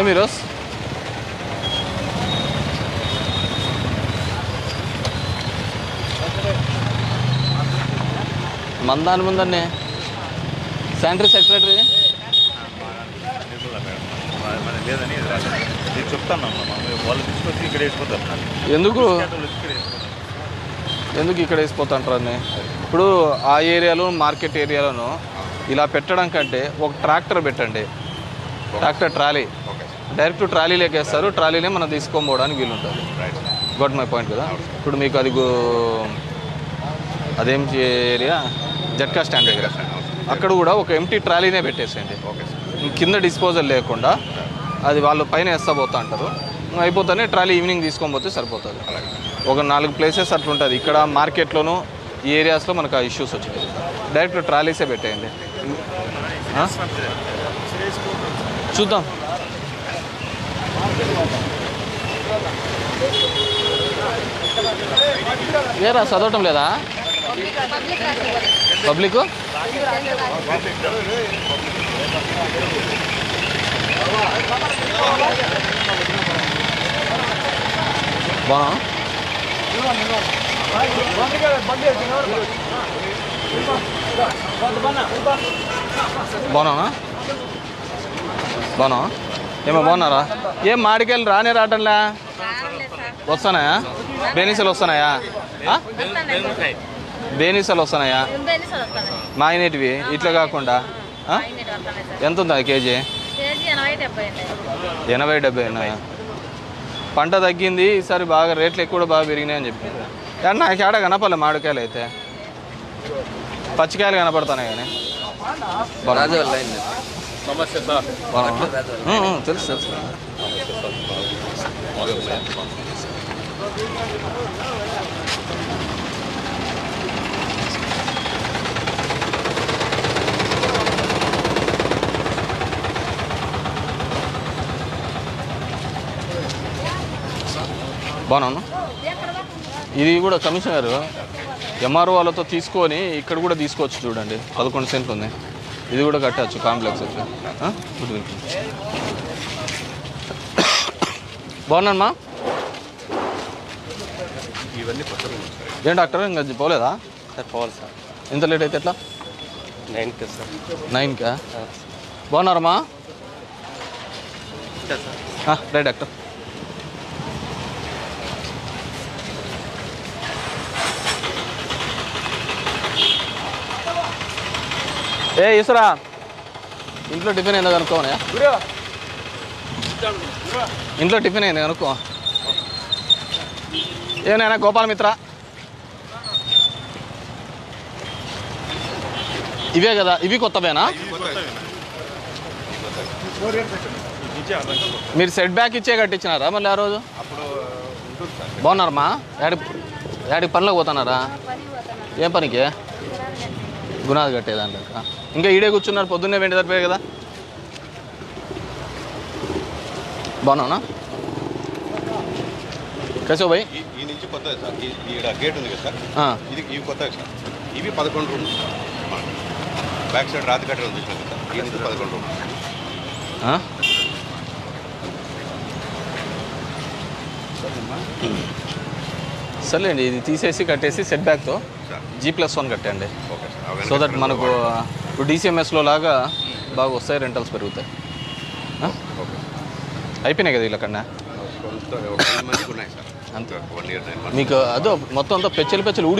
ఏ మీరోస్ Mamdani ముందన్నే sanitary secretary లేదని నేను చెప్తాను వాళ్ళు తీసుకొచ్చి ఇక్కడ వేసిపోతారు ఎందుకు? ఇక్కడ ఎందుకు ఇక్కడ వేసిపోతుంటారు అని ఇప్పుడు ఆ ఏరియాలో మార్కెట్ ఏరియాలోను ఇలా పెట్టడం కంటే ఒక ట్రాక్టర్ పెట్టండి. Tractor trolley. ఓకే. డైరెక్ట్ ట్రాలీలోకి వేస్తారు. ట్రాలీనే మనం తీసుకొని పోవడానికి వీలుంటుంది. గోట్ మై పాయింట్ కదా? ఇప్పుడు మీకు అది అదేం ఏరియా జట్కా స్టాండ్ దగ్గర అక్కడ కూడా ఒక ఎంటీ ట్రాలీనే పెట్టేసేయండి. కింద డిస్పోజల్ లేకుండా అది వాళ్ళు పైన వేస్తా పోతా అంటారు. అయిపోతానే ట్రాలీ ఈవినింగ్ తీసుకొని పోతే సరిపోతుంది. ఒక నాలుగు ప్లేసెస్ అట్లుంటుంది ఇక్కడ మార్కెట్లోను ఈ ఏరియాస్లో మనకు ఆ ఇష్యూస్ వచ్చినాయి. డైరెక్ట్ ట్రాలీసే పెట్టేయండి? చూద్దాం. ఏరా చదవటం లేదా? పబ్లిక్? బాగా బాగున్నా బాగున్నా ఏమో బాగున్నారా? ఏం మాడికాయలు రానే రావటంలే? వస్తున్నాయా? బేనిసలు వస్తున్నాయా? బేనిసలు వస్తున్నాయా? మా ఇట్లా కాకుండా ఎంత ఉందా కేజీ? ఎనభై డెబ్బై ఉన్నాయా పంట తగ్గింది ఈసారి బాగా రేట్లు ఎక్కువ బాగా పెరిగినాయని చెప్పింది కానీ నాకు ఏడ కనపడలే మామిడికాయలు అయితే. పచ్చికాయలు కనపడుతున్నాయి కానీ. ఉం, ఉం, తెలుసు తెలుసు. బాగున్నాను ఇది కూడా కమిషనర్. ఎంఆర్ఓ వాళ్ళతో తీసుకొని ఇక్కడ కూడా తీసుకోవచ్చు చూడండి. పదకొండు సెంట్లు ఉంది ఇది కూడా కట్టచ్చు కాంప్లెక్స్ వచ్చి. బాగున్నానమ్మా? ఇవన్నీ ఏం డాక్టర్? ఇంకా పోలేదా? సార్ పోవాలి సార్. ఎంత లేట్ అయితే ఎట్లా? నైన్కి సార్. నైన్కా? బాగున్నారమ్మా? Right doctor. ఏ ఇసురా ఇంట్లో టిఫిన్ ఏందో కనుక్కోనయా ఇంట్లో టిఫిన్ ఏంది కనుక్కో. ఏనైనా గోపాల మిత్ర? ఇవే కదా ఇవి కొత్తవేనా. మీరు సెట్ బ్యాక్ ఇచ్చే కట్టించినారా మళ్ళీ ఆ రోజు? బాగున్నారమ్మా? యాడి యాడికి పనిలోకి పోతున్నారా? ఏం పనికి? గుణాది కట్టేదాంట్లో ఇంకా ఈడే కూర్చున్నారు పొద్దున్నే వెంట సరిపోయాయి కదా? బాగున్నావునా? కసో భాయ్ ఈ నుంచి సార్ ఈ ఈడ గేట్ ఉంది కదా సార్? ఇది ఇవి కొత్తవి సార్. ఇవి పదకొండు రూమ్స్ బ్యాక్ సైడ్ రాతి కట్టడం చూసినాం కదా ఈ నుంచి పదకొండు రూమ్స్ ఆ? సర్లేండి ఇది తీసేసి కట్టేసి సెట్ బ్యాక్తో జీ ప్లస్ వన్ కట్టండి సో దట్ మనకు ఇప్పుడు డీసీఎంఎస్లో లాగా బాగా వస్తాయి రెంటల్స్ పెరుగుతాయి. అయిపోయినాయి కదా ఇలా కన్నా? కొంత ఒక ఐదు మందికి ఉన్నాయి సార్. అంతే. మీకు అదో మొత్తం అంతా పెచ్చలు పెచ్చలు ఊడి